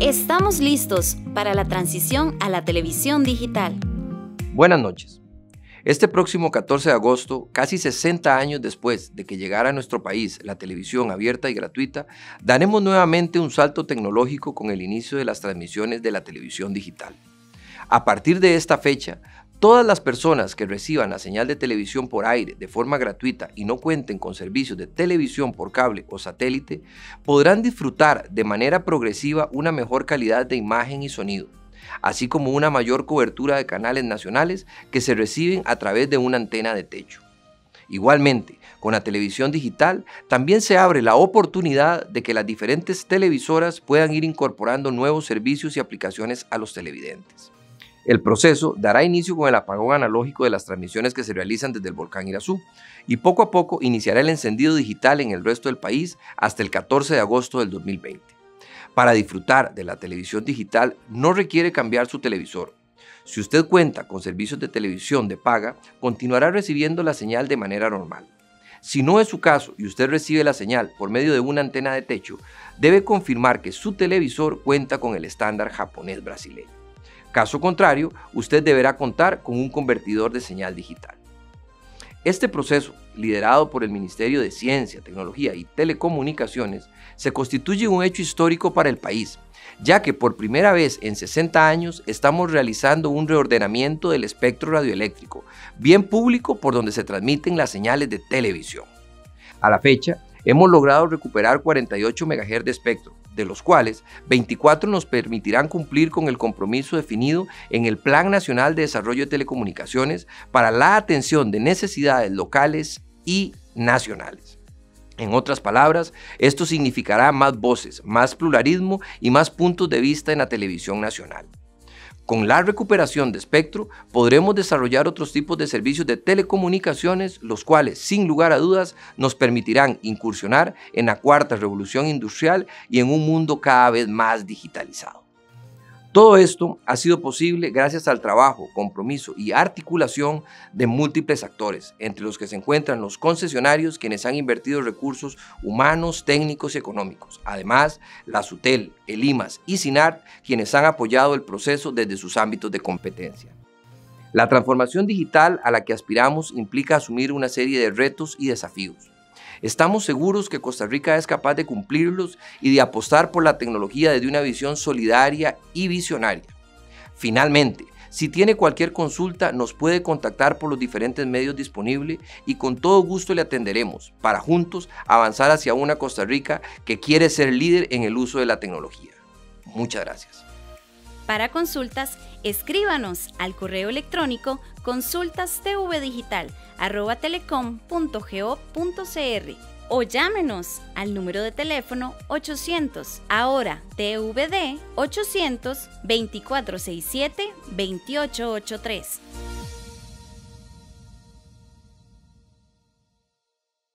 Estamos listos para la transición a la televisión digital. Buenas noches. Este próximo 14 de agosto, casi 60 años después de que llegara a nuestro país la televisión abierta y gratuita, daremos nuevamente un salto tecnológico con el inicio de las transmisiones de la televisión digital. A partir de esta fecha, Todas las personas que reciban la señal de televisión por aire de forma gratuita y no cuenten con servicios de televisión por cable o satélite podrán disfrutar de manera progresiva una mejor calidad de imagen y sonido, así como una mayor cobertura de canales nacionales que se reciben a través de una antena de techo. Igualmente, con la televisión digital también se abre la oportunidad de que las diferentes televisoras puedan ir incorporando nuevos servicios y aplicaciones a los televidentes. El proceso dará inicio con el apagón analógico de las transmisiones que se realizan desde el volcán Irazú y poco a poco iniciará el encendido digital en el resto del país hasta el 14 de agosto del 2020. Para disfrutar de la televisión digital no requiere cambiar su televisor. Si usted cuenta con servicios de televisión de paga, continuará recibiendo la señal de manera normal. Si no es su caso y usted recibe la señal por medio de una antena de techo, debe confirmar que su televisor cuenta con el estándar japonés brasileño. Caso contrario, usted deberá contar con un convertidor de señal digital. Este proceso, liderado por el Ministerio de Ciencia, Tecnología y Telecomunicaciones, se constituye un hecho histórico para el país, ya que por primera vez en 60 años estamos realizando un reordenamiento del espectro radioeléctrico, bien público por donde se transmiten las señales de televisión. A la fecha, hemos logrado recuperar 48 MHz de espectro, de los cuales 24 nos permitirán cumplir con el compromiso definido en el Plan Nacional de Desarrollo de Telecomunicaciones para la atención de necesidades locales y nacionales. En otras palabras, esto significará más voces, más pluralismo y más puntos de vista en la televisión nacional. Con la recuperación de espectro podremos desarrollar otros tipos de servicios de telecomunicaciones, los cuales, sin lugar a dudas, nos permitirán incursionar en la cuarta revolución industrial y en un mundo cada vez más digitalizado. Todo esto ha sido posible gracias al trabajo, compromiso y articulación de múltiples actores, entre los que se encuentran los concesionarios quienes han invertido recursos humanos, técnicos y económicos. Además, la SUTEL, el IMAS y SINART quienes han apoyado el proceso desde sus ámbitos de competencia. La transformación digital a la que aspiramos implica asumir una serie de retos y desafíos Estamos seguros que Costa Rica es capaz de cumplirlos y de apostar por la tecnología desde una visión solidaria y visionaria. Finalmente, si tiene cualquier consulta, nos puede contactar por los diferentes medios disponibles y con todo gusto le atenderemos para juntos avanzar hacia una Costa Rica que quiere ser líder en el uso de la tecnología. Muchas gracias. Para consultas, escríbanos al correo electrónico consultastvdigital.telecom.go.cr o llámenos al número de teléfono 800, ahora TVD 800 2467 2883.